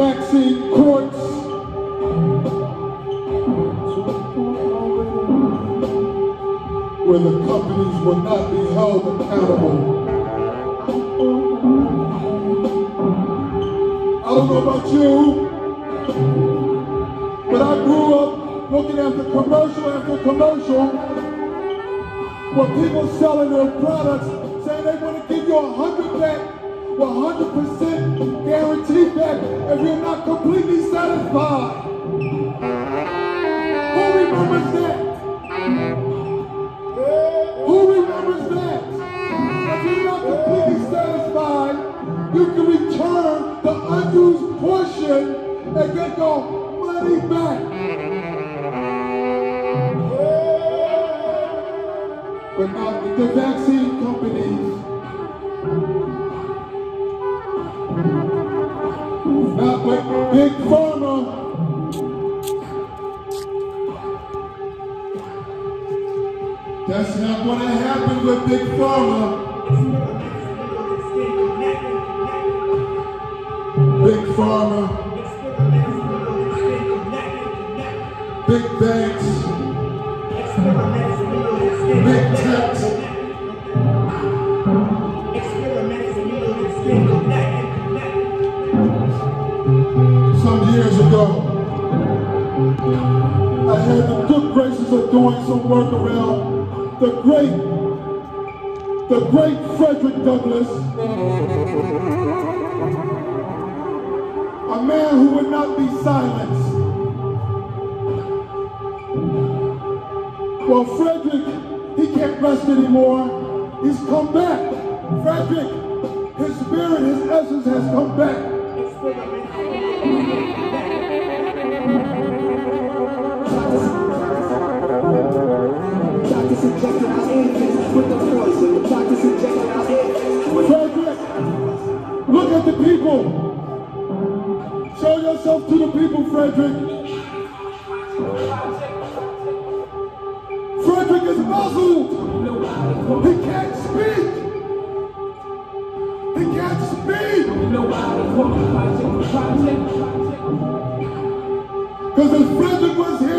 vaccine courts. Where the companies will not be held accountable. I don't know about you, but I grew up looking after commercial after commercial where people selling their products saying they want to give you a hundred 100% guaranteed if you're not completely satisfied. Who remembers that? Who remembers that? If you're not completely satisfied, you can return the unused portion and get your money back. But not the vaccine Big banks. Big techs. some years ago. I had the good graces of doing some work around the great, the great Frederick Douglass, a man who would not be silenced. Well, Frederick, he can't rest anymore. He's come back. Frederick, his spirit, his essence has come back. Frederick, Look at the people. Show yourself to the people, Frederick. Muzzled. He can't speak. He can't speak. Because if Frederick was here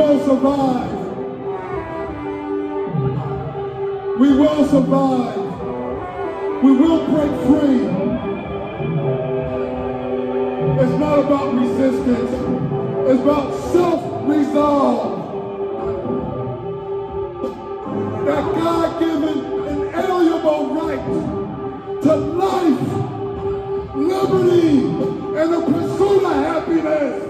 will survive. We will survive. We will break free. It's not about resistance. It's about self-resolve. That God-given, inalienable right to life, liberty, and the pursuit of happiness.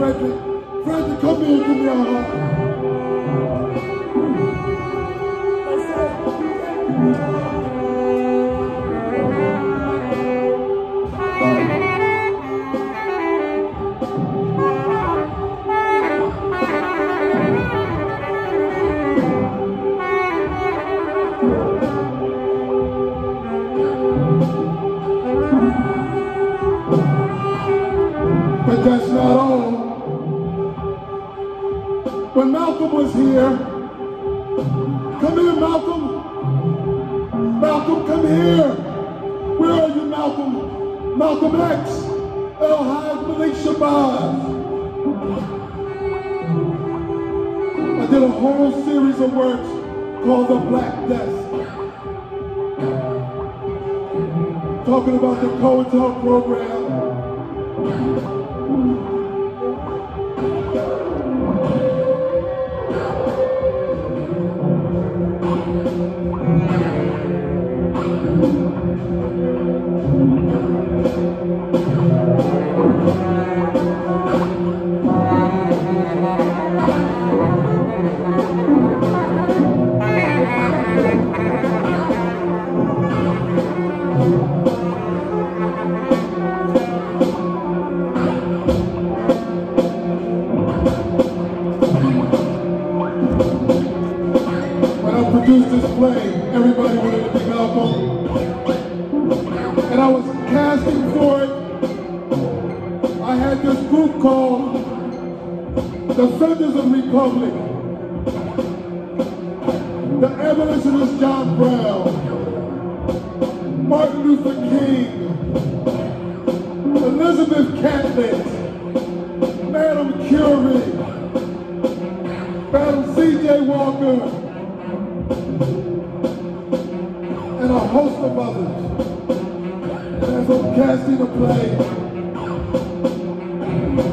Frederick? Frederick, come here give me a hug. I did a whole series of works called The Black Desk. Talking about the COINTEL program. Madam C.J. Walker, and a host of others. As I'm casting the play,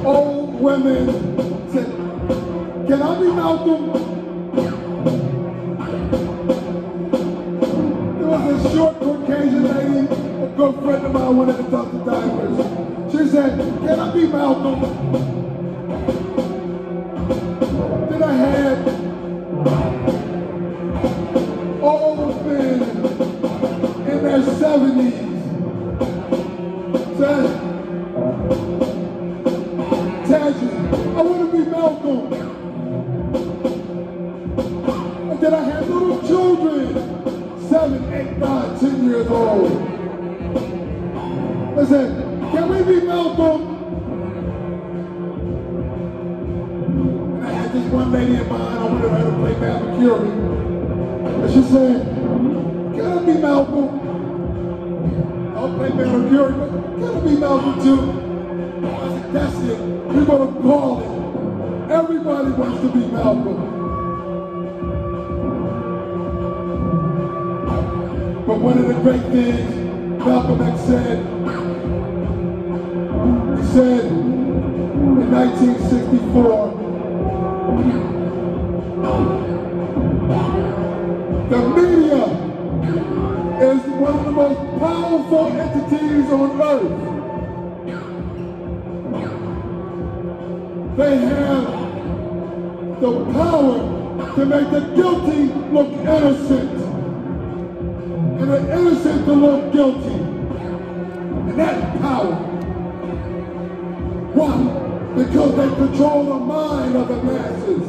old women said, can I be Malcolm? There was a short Caucasian lady, a good friend of mine wanted to talk to divers. She said, can I be Malcolm? Tadgett, I want to be Malcolm. That's it. We're going to call it. Everybody wants to be Malcolm. But one of the great things Malcolm X said, he said in 1964, the media is one of the most powerful entities on earth. They have the power to make the guilty look innocent and the innocent to look guilty. And that's power. Why? Because they control the mind of the masses.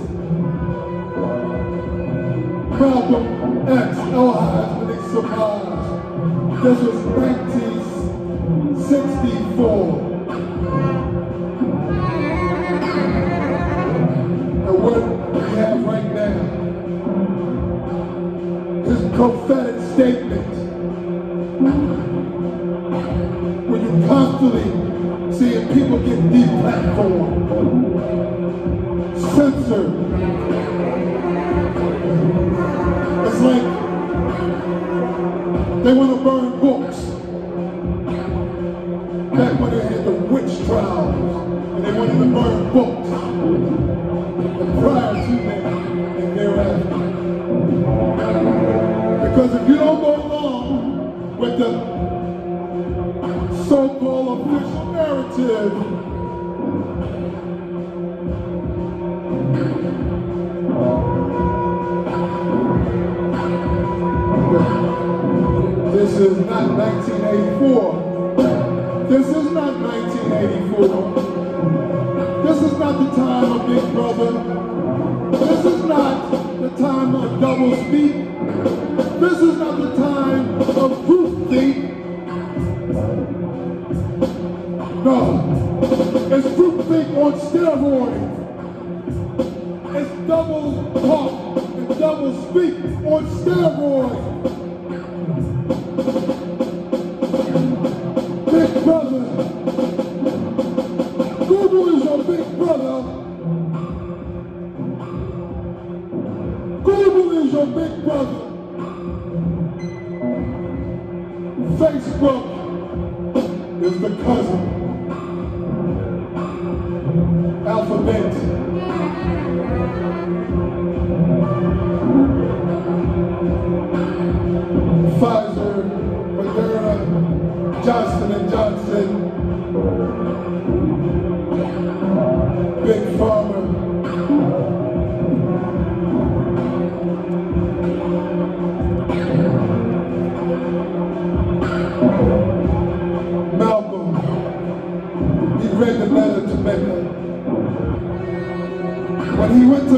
Malcolm X, El Hajj Malik Shabazz. This was 1964. Prophetic statement. When you're constantly seeing people get deplatformed, censored, it's like they want to burn Brother. This is not the time of double speak. This is not the time of group think. No. It's group think on steroids. Is the cousin. Alphabet. Pfizer, Moderna, Johnson and Johnson,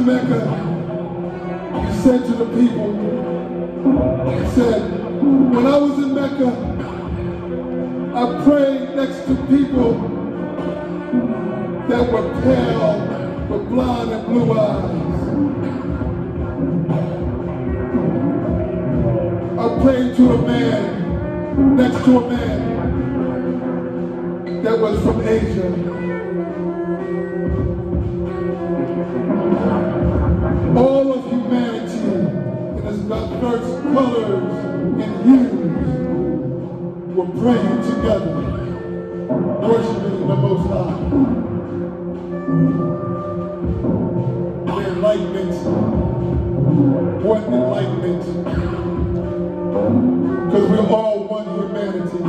Mecca, he said to the people, he said, when I was in Mecca, I prayed next to people that were pale, with blonde and blue eyes. I prayed to a man, next to a man that was from Asia. Diverse colors and hues were praying together, worshiping the Most High. The enlightenment, what enlightenment? Because we're all one humanity.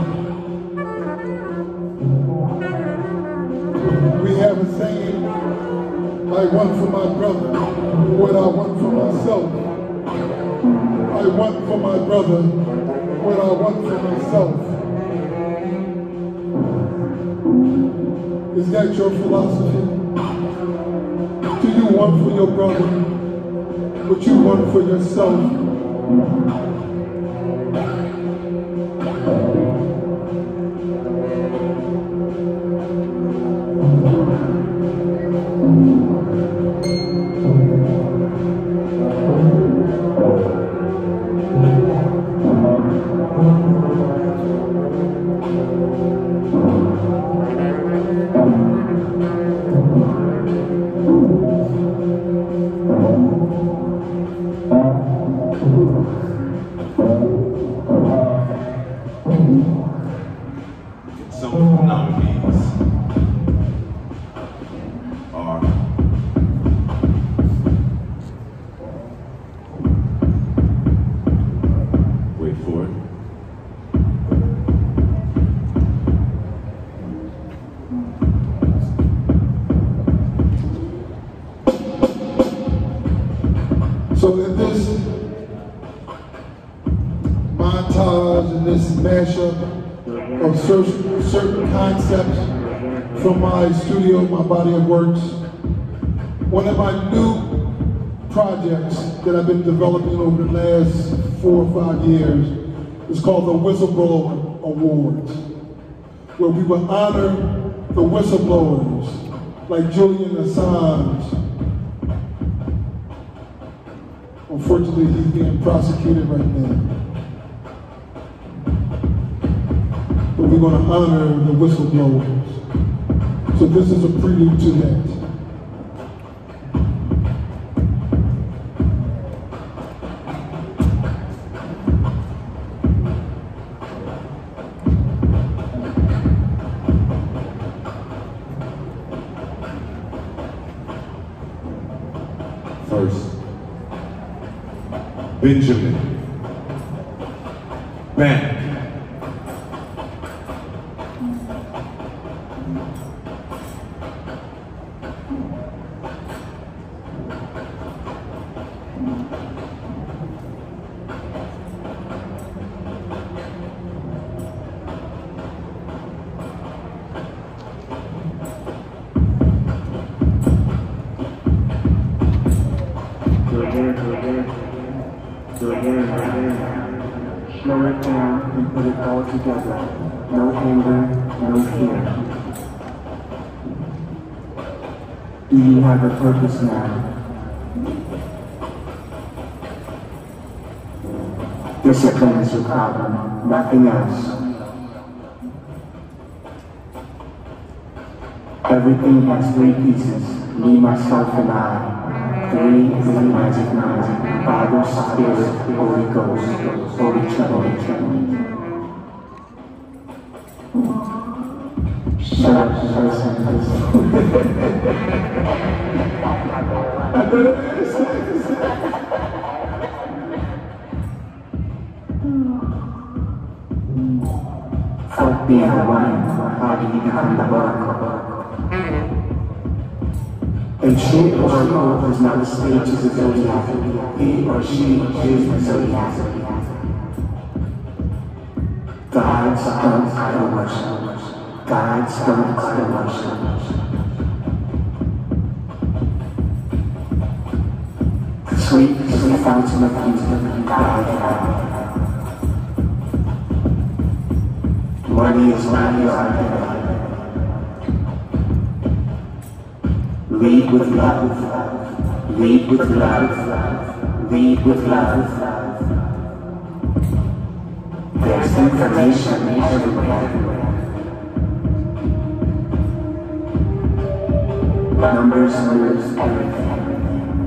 We have a saying, I want for my brother what I want for myself. I want for my brother what I want for myself. Is that your philosophy? Do you want for your brother what you want for yourself? My body of works, one of my new projects that I've been developing over the last four or five years is called the Whistleblower Awards, where we will honor the whistleblowers like Julian Assange, Unfortunately, he's being prosecuted right now. But we're going to honor the whistleblowers. So this is a prelude to that. First, Benjamin Bank. Do you have a purpose now? Discipline is your problem, nothing else. Everything has three pieces, me, myself, and I. Three is the magic nine, Father, Spirit, Holy Ghost, Holy Trinity. Shut up, shut up, shut. Fuck being the one, how do you become the oracle? A true oracle is not a stage of the zodiac. He or she is the zodiac. God's don't idol worship. God's don't idol worship. Sweet the fountain of youth. Money is not your identity. Lead with love. Lead with love. Lead with love. There's information everywhere. Numbers moves everything.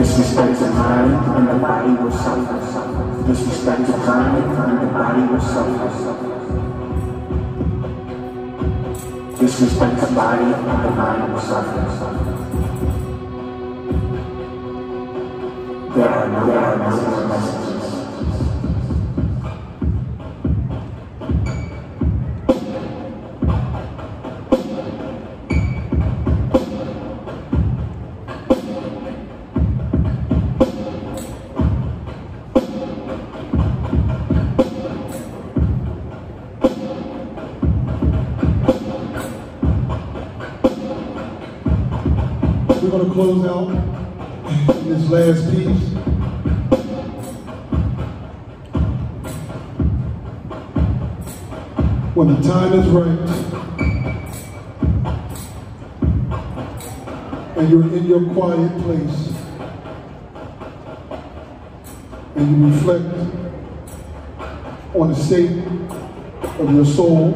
Disrespect the mind and the body will suffer. Disrespect the mind and the body will suffer. Disrespect the body and the mind will suffer. There are no, there are no messages. We're going close out this last piece. When the time is right and you're in your quiet place and you reflect on the state of your soul,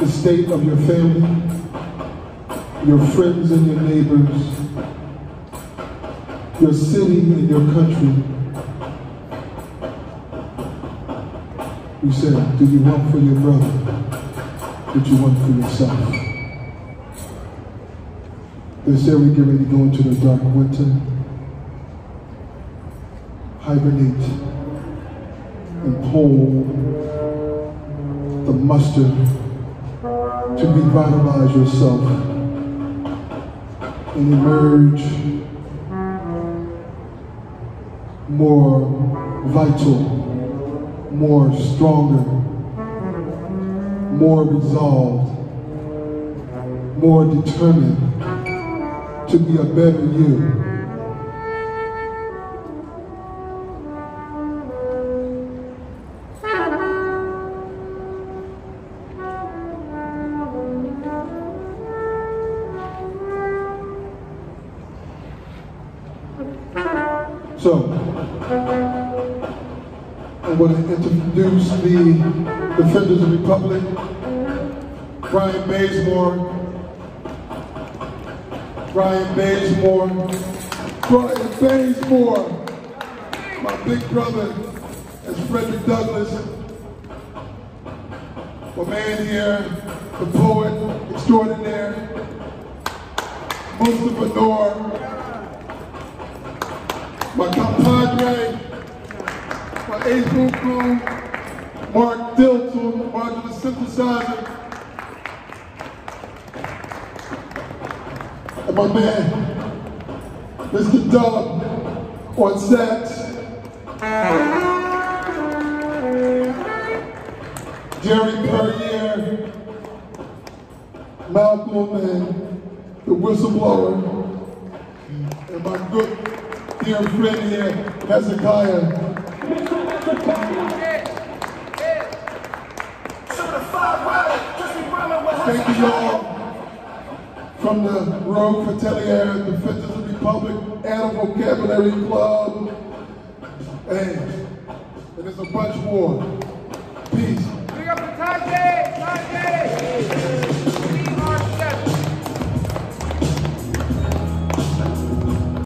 the state of your family, your friends and your neighbors, your city and your country. You said, do you want for your brother? Did you want for yourself? They said we get ready to go into the dark winter, hibernate, and pull the muster to revitalize yourself and emerge more vital, more stronger, more resolved, more determined to be a better you. Want to introduce the Defenders of the Republic, Brian Bazemore. Brian Bazemore. Brian Bazemore. My big brother is Frederick Douglass. My man here, the poet extraordinaire, Mustafa Noor my compadre, boom crew, Mark Dilks, the synthesizer, and my man, Mr. Dub on sax. Jerry Puryear, Malcolm, and the whistleblower, and my good dear friend here, Hezekiah. Thank you all from the Ra'oof Atelier, the Fifth of the Republic, Adam Vocabulary Club. Hey, it is a bunch more. Peace. Bring up the Tajay! Tajay!